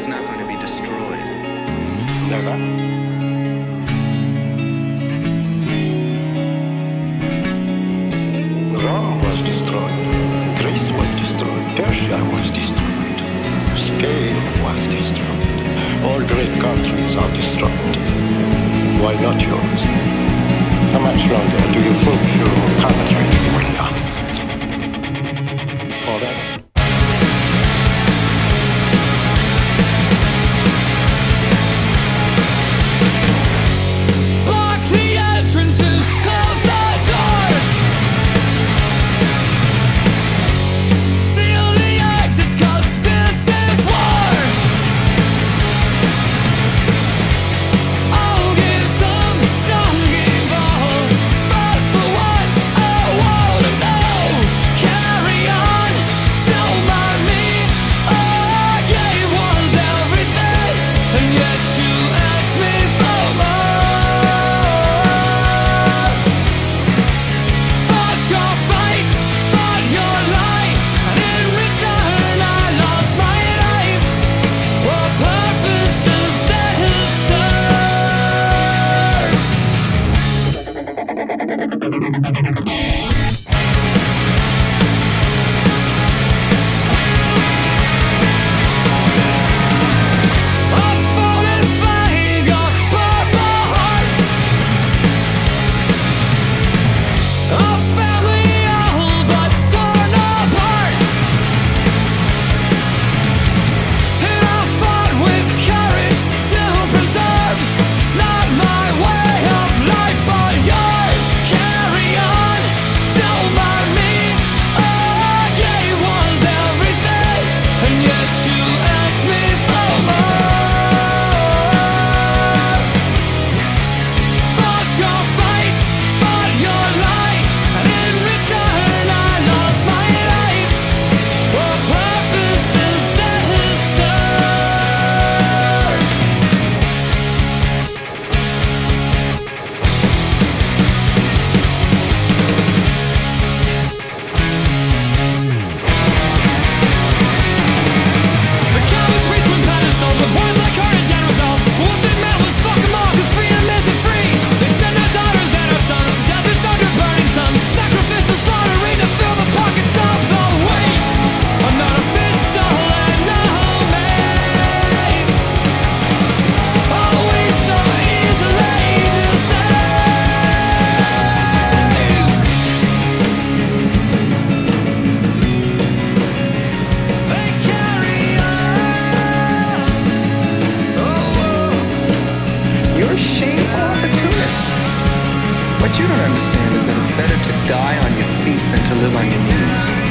is not going to be destroyed. Never. Rome was destroyed. Greece was destroyed. Persia was destroyed. Spain was destroyed. All great countries are destroyed. Why not yours? How much longer do you think your country What you don't understand is that it's better to die on your feet than to live on your knees.